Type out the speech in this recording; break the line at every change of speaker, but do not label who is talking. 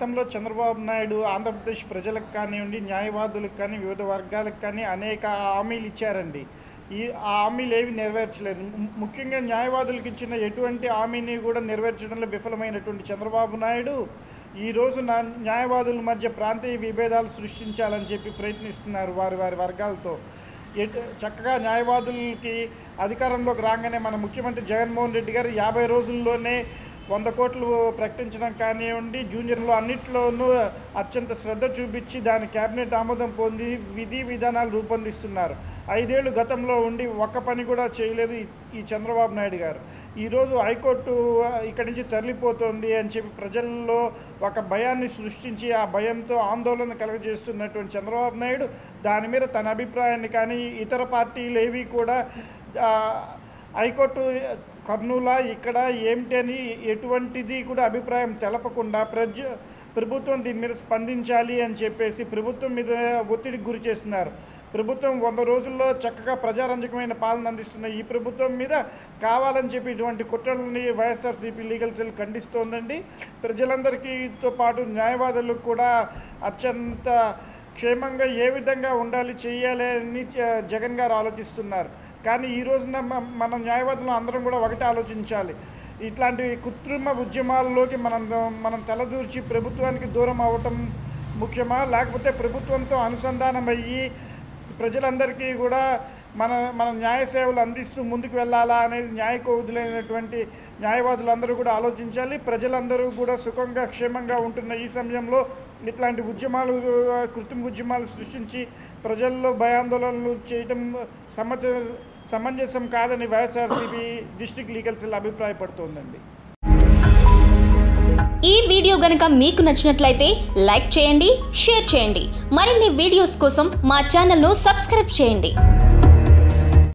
గతంలో చంద్రబాబు నాయుడు ఆంధ్రప్రదేశ్ ప్రజలకు కానివ్వండి న్యాయవాదులకు కానీ వివిధ వర్గాలకు కానీ అనేక హామీలు ఇచ్చారండి. ఈ ఆ హామీలు ఏవి నెరవేర్చలేదు. ముఖ్యంగా న్యాయవాదులకు ఇచ్చిన ఎటువంటి హామీని కూడా నెరవేర్చడంలో విఫలమైనటువంటి చంద్రబాబు నాయుడు ఈ నా న్యాయవాదుల మధ్య ప్రాంతీయ విభేదాలు సృష్టించాలని చెప్పి ప్రయత్నిస్తున్నారు వారి వారి వర్గాలతో. ఎటు చక్కగా న్యాయవాదులకి అధికారంలోకి రాగానే మన ముఖ్యమంత్రి జగన్మోహన్ రెడ్డి గారు యాభై రోజుల్లోనే వంద కోట్లు ప్రకటించడం కానివ్వండి జూనియర్లో అన్నింటిలోనూ అత్యంత శ్రద్ధ చూపించి దాని కేబినెట్ ఆమోదం పొంది విధి విధానాలు రూపొందిస్తున్నారు. ఐదేళ్ళు గతంలో ఉండి ఒక్క పని కూడా చేయలేదు ఈ- చంద్రబాబు నాయుడు గారు. ఈరోజు హైకోర్టు ఇక్కడి నుంచి తరలిపోతుంది అని చెప్పి ప్రజల్లో ఒక భయాన్ని సృష్టించి ఆ భయంతో ఆందోళన కలగజేస్తున్నటువంటి చంద్రబాబు నాయుడు దాని మీద తన అభిప్రాయాన్ని కానీ ఇతర పార్టీలు ఏవి కూడా హైకోర్టు కర్నూలా ఇక్కడ ఏమిటి అని ఎటువంటిది కూడా అభిప్రాయం తెలపకుండా ప్రజ ప్రభుత్వం దీని మీద స్పందించాలి అని చెప్పేసి ప్రభుత్వం మీద ఒత్తిడికి గురి చేస్తున్నారు. ప్రభుత్వం వంద రోజుల్లో చక్కగా ప్రజారంజకమైన పాలన అందిస్తున్న ఈ ప్రభుత్వం మీద కావాలని చెప్పి ఇటువంటి కుట్రలని వైఎస్ఆర్సీపీ లీగల్ సెల్ ఖండిస్తోందండి. ప్రజలందరికీతో పాటు న్యాయవాదులకు కూడా అత్యంత క్షేమంగా ఏ విధంగా ఉండాలి చేయాలి అని జగన్ గారు ఆలోచిస్తున్నారు. కానీ ఈ రోజున మ- మన న్యాయవాదులు అందరం కూడా ఒకటి ఆలోచించాలి. ఇట్లాంటి కృత్రిమ ఉద్యమాల్లోకి మనం మనం తలదూర్చి ప్రభుత్వానికి దూరం అవ్వటం ముఖ్యమా? లేకపోతే ప్రభుత్వంతో అనుసంధానం అయ్యి ప్రజలందరికీ కూడా మన మన న్యాయ సేవలు అందిస్తూ ముందుకు వెళ్ళాలా అనేది న్యాయ కౌదులైనటువంటి న్యాయవాదులందరూ కూడా ఆలోచించాలి. ప్రజలందరూ కూడా సుఖంగా క్షేమంగా ఉంటున్న ఈ సమయంలో ఇట్లాంటి ఉద్యమాలు కృత్రిమ ఉద్యమాలు సృష్టించి ప్రజల్లో భయాందోళనలు చేయటం సమంజ సమంజసం కాదని వైఎస్ఆర్సీపీ డిస్ట్రిక్ట్ లీగల్ సెల్ అభిప్రాయపడుతోందండి.
ఈ వీడియో గనక మీకు నచ్చినట్లయితే లైక్ చేయండి షేర్ చేయండి. మరిన్ని వీడియోస్ కోసం మా ఛానల్ను సబ్స్క్రైబ్ చేయండి.